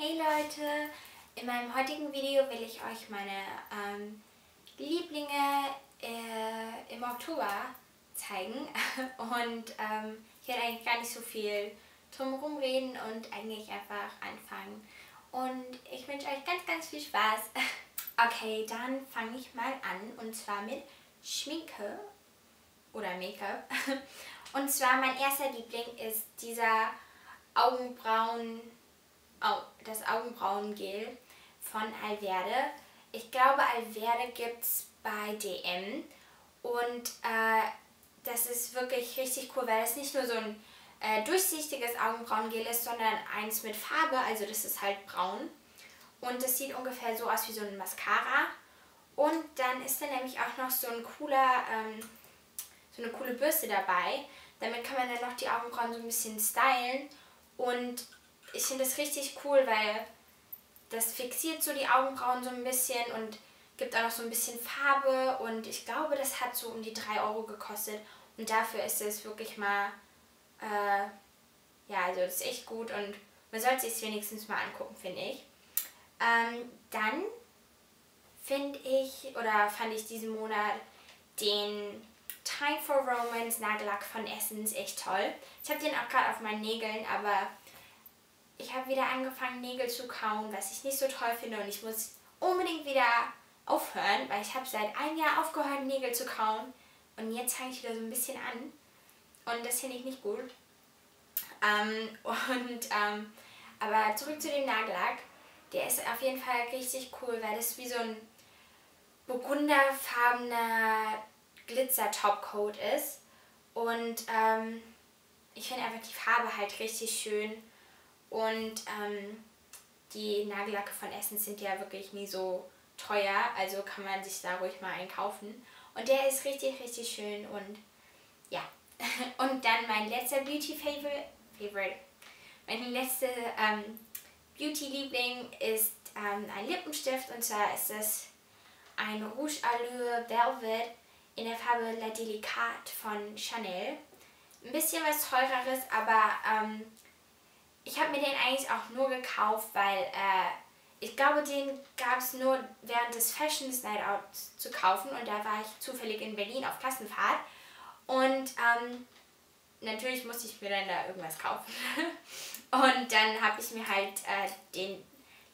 Hey Leute, in meinem heutigen Video will ich euch meine ähm, Lieblinge äh, im Oktober zeigen. Und ähm, ich werde eigentlich gar nicht so viel drumherum reden und eigentlich einfach anfangen. Und ich wünsche euch ganz ganz viel Spaß. Okay, dann fange ich mal an. Und zwar mit Schminke oder Make-up. Und zwar mein erster Liebling ist dieser Augenbrauen das Augenbrauengel von Alverde. Ich glaube, Alverde gibt es bei DM und äh, das ist wirklich richtig cool, weil es nicht nur so ein äh, durchsichtiges Augenbrauengel ist, sondern eins mit Farbe, also das ist halt braun. Und das sieht ungefähr so aus wie so ein Mascara. Und dann ist da nämlich auch noch so ein cooler, ähm, so eine coole Bürste dabei. Damit kann man dann noch die Augenbrauen so ein bisschen stylen. Und ich finde das richtig cool, weil das fixiert so die Augenbrauen so ein bisschen und gibt auch noch so ein bisschen Farbe und ich glaube, das hat so um die 3 Euro gekostet und dafür ist es wirklich mal, äh, ja, also das ist echt gut und man sollte es sich wenigstens mal angucken, finde ich. Ähm, dann finde ich, oder fand ich diesen Monat den Time for Romance Nagellack von Essence echt toll. Ich habe den auch gerade auf meinen Nägeln, aber ich habe wieder angefangen Nägel zu kauen, was ich nicht so toll finde. Und ich muss unbedingt wieder aufhören, weil ich habe seit einem Jahr aufgehört Nägel zu kauen. Und jetzt fange ich wieder so ein bisschen an. Und das finde ich nicht gut. Ähm, und ähm, aber zurück zu dem Nagellack, der ist auf jeden Fall richtig cool, weil das wie so ein burgunderfarbener Glitzer-Topcoat ist. Und ähm, ich finde einfach die Farbe halt richtig schön und ähm, die Nagellacke von Essen sind ja wirklich nie so teuer, also kann man sich da ruhig mal einkaufen. Und der ist richtig, richtig schön und ja. Und dann mein letzter Beauty-Favorite, Favorite, mein letzter ähm, Beauty-Liebling ist ähm, ein Lippenstift und zwar ist das ein Rouge Allure Velvet in der Farbe La Delicate von Chanel. Ein bisschen was teureres, aber ähm, ich habe mir den eigentlich auch nur gekauft, weil äh, ich glaube, den gab es nur während des Fashions Night Out zu kaufen und da war ich zufällig in Berlin auf Klassenfahrt. Und ähm, natürlich musste ich mir dann da irgendwas kaufen. Und dann habe ich mir halt äh, den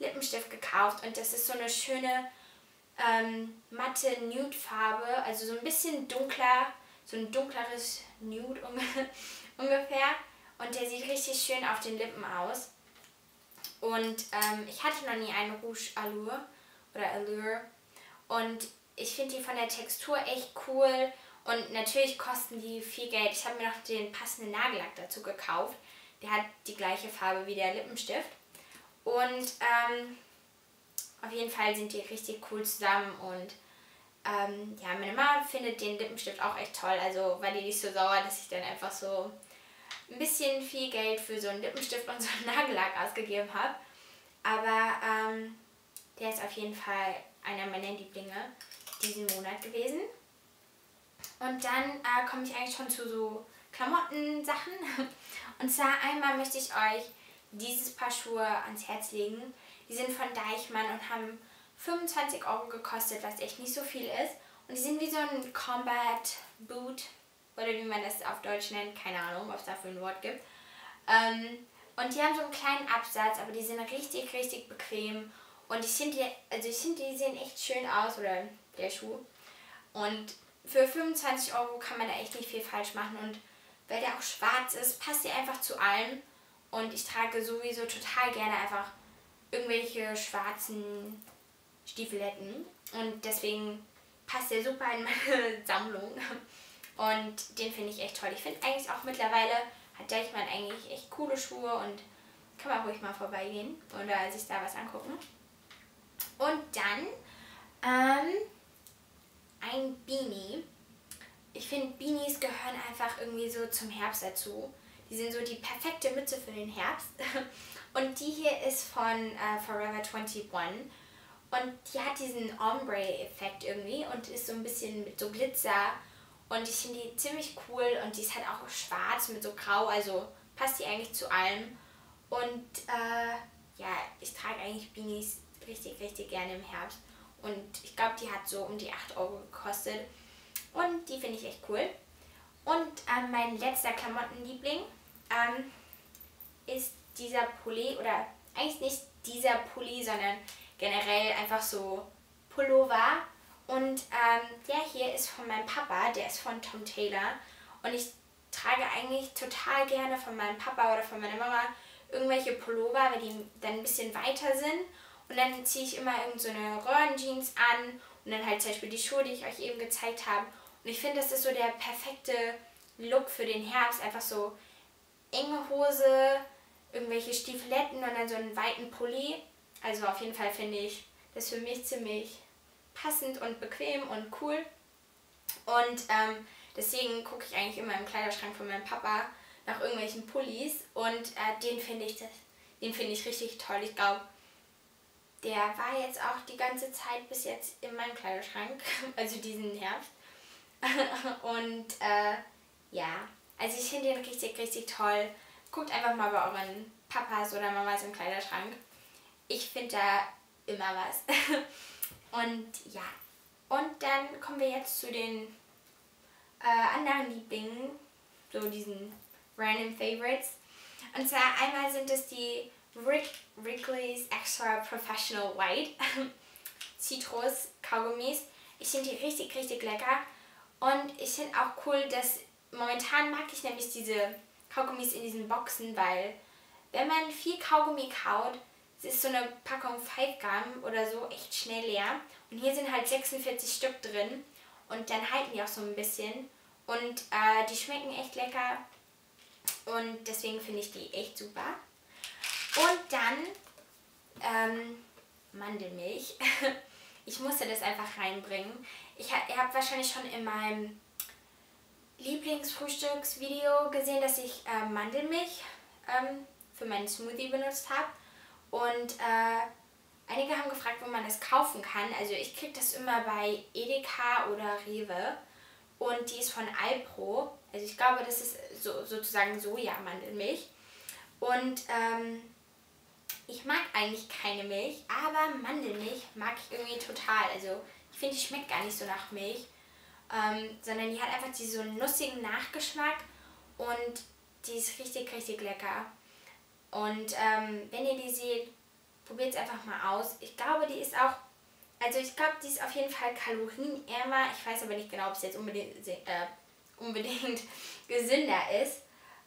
Lippenstift gekauft und das ist so eine schöne ähm, matte Nude Farbe, also so ein bisschen dunkler, so ein dunkleres Nude ungefähr und der sieht richtig schön auf den Lippen aus. Und ähm, ich hatte noch nie einen Rouge Allure oder Allure. Und ich finde die von der Textur echt cool. Und natürlich kosten die viel Geld. Ich habe mir noch den passenden Nagellack dazu gekauft. Der hat die gleiche Farbe wie der Lippenstift. Und ähm, auf jeden Fall sind die richtig cool zusammen. Und ähm, ja, meine Mama findet den Lippenstift auch echt toll. Also war die nicht so sauer, dass ich dann einfach so ein bisschen viel Geld für so einen Lippenstift und so einen Nagellack ausgegeben habe. Aber ähm, der ist auf jeden Fall einer meiner Lieblinge diesen Monat gewesen. Und dann äh, komme ich eigentlich schon zu so Klamottensachen. Und zwar einmal möchte ich euch dieses Paar Schuhe ans Herz legen. Die sind von Deichmann und haben 25 Euro gekostet, was echt nicht so viel ist. Und die sind wie so ein Combat Boot oder wie man das auf Deutsch nennt, keine Ahnung, ob es dafür ein Wort gibt. Ähm, und die haben so einen kleinen Absatz, aber die sind richtig, richtig bequem. Und ich finde, also ich finde, die sehen echt schön aus, oder der Schuh. Und für 25 Euro kann man da echt nicht viel falsch machen. Und weil der auch schwarz ist, passt der einfach zu allem. Und ich trage sowieso total gerne einfach irgendwelche schwarzen Stiefeletten. Und deswegen passt der super in meine Sammlung. Und den finde ich echt toll. Ich finde eigentlich auch mittlerweile hat Deichmann eigentlich echt coole Schuhe und kann man ruhig mal vorbeigehen oder sich da was angucken. Und dann ähm, ein Beanie. Ich finde, Beanies gehören einfach irgendwie so zum Herbst dazu. Die sind so die perfekte Mütze für den Herbst. Und die hier ist von äh, Forever 21. Und die hat diesen Ombre-Effekt irgendwie und ist so ein bisschen mit so Glitzer und ich finde die ziemlich cool und die ist halt auch schwarz mit so grau, also passt die eigentlich zu allem. Und äh, ja, ich trage eigentlich Beanies richtig, richtig gerne im Herbst. Und ich glaube, die hat so um die 8 Euro gekostet. Und die finde ich echt cool. Und ähm, mein letzter Klamottenliebling ähm, ist dieser Pulli, oder eigentlich nicht dieser Pulli, sondern generell einfach so Pullover. Und ähm, der hier ist von meinem Papa, der ist von Tom Taylor. Und ich trage eigentlich total gerne von meinem Papa oder von meiner Mama irgendwelche Pullover, weil die dann ein bisschen weiter sind. Und dann ziehe ich immer irgend so eine Röhrenjeans an und dann halt zum Beispiel die Schuhe, die ich euch eben gezeigt habe. Und ich finde, das ist so der perfekte Look für den Herbst. Einfach so enge Hose, irgendwelche Stiefeletten und dann so einen weiten Pulli. Also auf jeden Fall finde ich das für mich ziemlich passend und bequem und cool. Und ähm, deswegen gucke ich eigentlich immer im Kleiderschrank von meinem Papa nach irgendwelchen Pullis und äh, den finde ich, den ich richtig toll. Ich glaube, der war jetzt auch die ganze Zeit bis jetzt in meinem Kleiderschrank, also diesen Herbst. und äh, ja, also ich finde den richtig, richtig toll. Guckt einfach mal bei euren Papas oder Mamas im Kleiderschrank. Ich finde da immer was. und ja, und dann kommen wir jetzt zu den äh, anderen Lieblingen, so diesen Random Favorites. Und zwar einmal sind es die Rick, Wrigley's Extra Professional White Citrus Kaugummis. Ich finde die richtig, richtig lecker. Und ich finde auch cool, dass momentan mag ich nämlich diese Kaugummis in diesen Boxen, weil wenn man viel Kaugummi kaut, ist so eine Packung 5 Gramm oder so echt schnell leer. Und hier sind halt 46 Stück drin. Und dann halten die auch so ein bisschen. Und äh, die schmecken echt lecker. Und deswegen finde ich die echt super. Und dann ähm, Mandelmilch. ich musste das einfach reinbringen. Ich, ihr habt wahrscheinlich schon in meinem Lieblingsfrühstücksvideo gesehen, dass ich äh, Mandelmilch ähm, für meinen Smoothie benutzt habe. Und äh, einige haben gefragt, wo man das kaufen kann. Also ich kriege das immer bei Edeka oder Rewe. Und die ist von Alpro. Also ich glaube, das ist so, sozusagen Sojamandelmilch. Und ähm, ich mag eigentlich keine Milch, aber Mandelmilch mag ich irgendwie total. Also ich finde, die schmeckt gar nicht so nach Milch, ähm, sondern die hat einfach diesen nussigen Nachgeschmack und die ist richtig, richtig lecker. Und ähm, wenn ihr die seht, probiert es einfach mal aus. Ich glaube, die ist auch, also ich glaube, die ist auf jeden Fall kalorienärmer. Ich weiß aber nicht genau, ob es jetzt unbedingt, äh, unbedingt gesünder ist.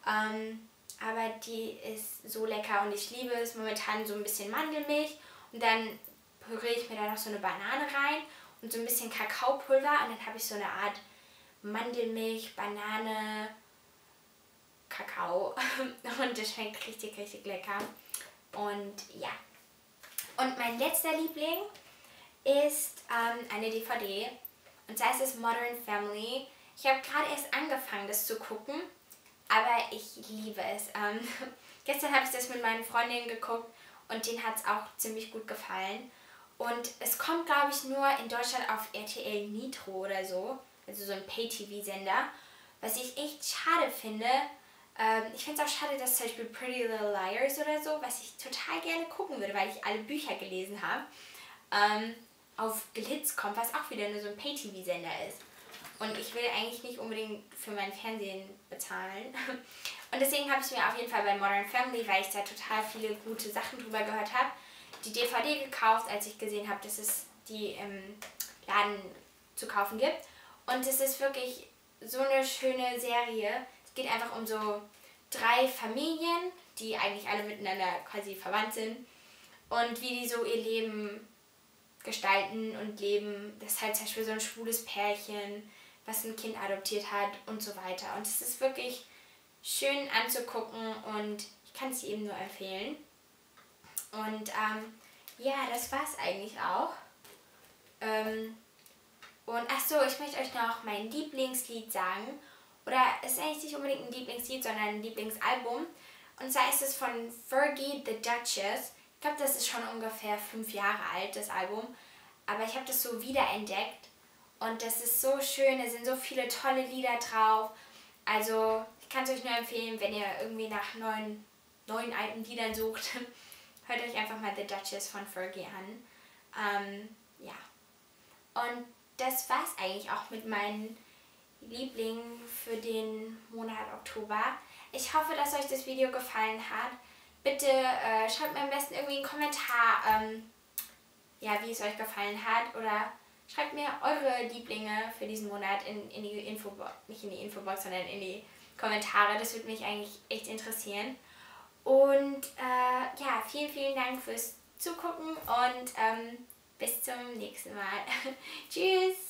Ähm, aber die ist so lecker und ich liebe es momentan so ein bisschen Mandelmilch und dann püriere ich mir da noch so eine Banane rein und so ein bisschen Kakaopulver und dann habe ich so eine Art Mandelmilch, Banane, Kakao und das schmeckt richtig, richtig lecker. Und ja. Und mein letzter Liebling ist ähm, eine DVD und zwar ist es Modern Family. Ich habe gerade erst angefangen, das zu gucken, aber ich liebe es. Ähm, gestern habe ich das mit meinen Freundinnen geguckt und denen hat es auch ziemlich gut gefallen. Und es kommt, glaube ich, nur in Deutschland auf RTL Nitro oder so, also so ein Pay-TV-Sender. Was ich echt schade finde, ähm, ich finde es auch schade, dass zum Beispiel Pretty Little Liars oder so, was ich total gerne gucken würde, weil ich alle Bücher gelesen habe, ähm, auf Glitz kommt, was auch wieder nur so ein Pay-TV-Sender ist. Und ich will eigentlich nicht unbedingt für mein Fernsehen bezahlen. Und deswegen habe ich mir auf jeden Fall bei Modern Family, weil ich da total viele gute Sachen drüber gehört habe, die DVD gekauft, als ich gesehen habe, dass es die im Laden zu kaufen gibt. Und es ist wirklich so eine schöne Serie. Geht einfach um so drei Familien, die eigentlich alle miteinander quasi verwandt sind. Und wie die so ihr Leben gestalten und leben. Das ist halt zum Beispiel so ein schwules Pärchen, was ein Kind adoptiert hat und so weiter. Und es ist wirklich schön anzugucken und ich kann es eben nur empfehlen. Und ähm, ja, das war es eigentlich auch. Ähm, und ach so, ich möchte euch noch mein Lieblingslied sagen. Oder es ist eigentlich nicht unbedingt ein Lieblingslied, sondern ein Lieblingsalbum. Und zwar ist es von Fergie the Duchess. Ich glaube, das ist schon ungefähr fünf Jahre alt, das Album. Aber ich habe das so wiederentdeckt. Und das ist so schön, da sind so viele tolle Lieder drauf. Also ich kann es euch nur empfehlen, wenn ihr irgendwie nach neuen, neuen alten Liedern sucht. hört euch einfach mal The Duchess von Fergie an. Ähm, ja. Und das war's eigentlich auch mit meinen Lieblingen für den Monat Oktober. Ich hoffe, dass euch das Video gefallen hat. Bitte äh, schreibt mir am besten irgendwie einen Kommentar, ähm, ja, wie es euch gefallen hat. Oder schreibt mir eure Lieblinge für diesen Monat in, in die Infobox, nicht in die Infobox, sondern in die Kommentare. Das würde mich eigentlich echt interessieren. Und äh, ja, vielen, vielen Dank fürs Zugucken und ähm, bis zum nächsten Mal. Tschüss!